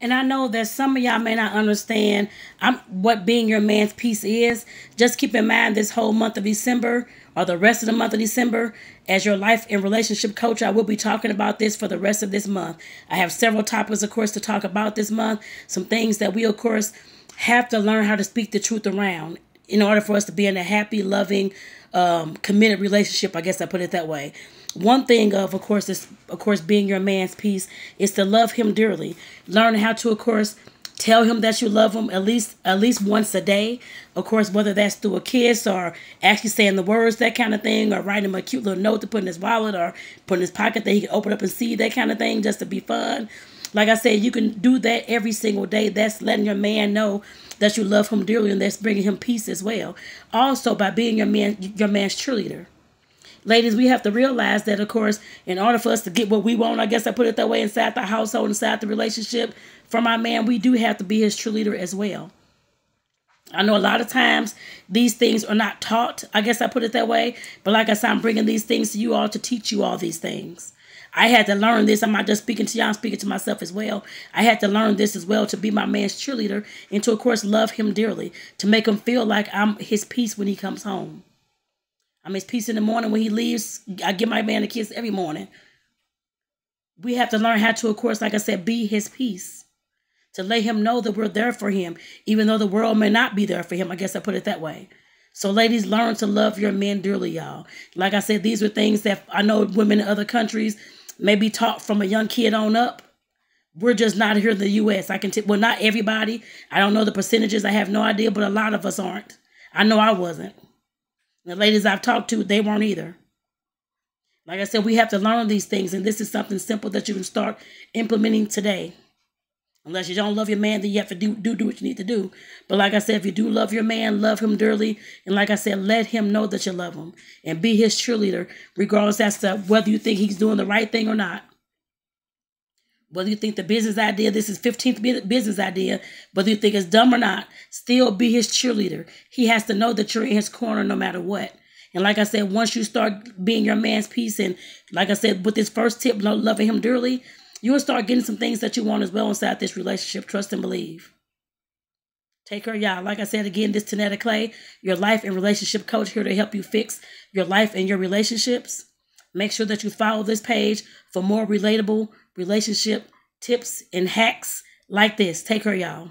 And I know that some of y'all may not understand um, what being your man's peace is. Just keep in mind this whole month of December or the rest of the month of December, as your life and relationship coach, I will be talking about this for the rest of this month. I have several topics, of course, to talk about this month. Some things that we, of course, have to learn how to speak the truth around in order for us to be in a happy, loving, um, committed relationship. I guess I put it that way one thing of of course is of course being your man's peace is to love him dearly. Learn how to of course tell him that you love him at least at least once a day. Of course whether that's through a kiss or actually saying the words that kind of thing or writing him a cute little note to put in his wallet or put in his pocket that he can open up and see that kind of thing just to be fun. Like i said you can do that every single day. That's letting your man know that you love him dearly and that's bringing him peace as well. Also by being your man your man's cheerleader ladies, we have to realize that, of course, in order for us to get what we want, I guess I put it that way, inside the household, inside the relationship from our man, we do have to be his true leader as well. I know a lot of times these things are not taught. I guess I put it that way. But like I said, I'm bringing these things to you all to teach you all these things. I had to learn this. I'm not just speaking to y'all, I'm speaking to myself as well. I had to learn this as well to be my man's cheerleader and to, of course, love him dearly, to make him feel like I'm his peace when he comes home. I miss peace in the morning when he leaves. I give my man a kiss every morning. We have to learn how to, of course, like I said, be his peace. To let him know that we're there for him, even though the world may not be there for him. I guess I put it that way. So, ladies, learn to love your men dearly, y'all. Like I said, these are things that I know women in other countries may be taught from a young kid on up. We're just not here in the U.S. I can, t- well, not everybody. I don't know the percentages. I have no idea, but a lot of us aren't. I know I wasn't. The ladies I've talked to, they weren't either. Like I said, we have to learn these things, and this is something simple that you can start implementing today. Unless you don't love your man, then you have to do, do do what you need to do. But like I said, if you do love your man, love him dearly, and like I said, let him know that you love him and be his cheerleader, regardless as to whether you think he's doing the right thing or not whether you think the business idea, this is 15th business idea, whether you think it's dumb or not, still be his cheerleader. He has to know that you're in his corner no matter what. And like I said, once you start being your man's peace, and like I said, with this first tip, loving him dearly, you will start getting some things that you want as well inside this relationship. Trust and believe. Take care, y'all. Like I said again, this Tonetta Clay, your life and relationship coach, here to help you fix your life and your relationships. Make sure that you follow this page for more relatable relationship tips and hacks like this. Take care, y'all.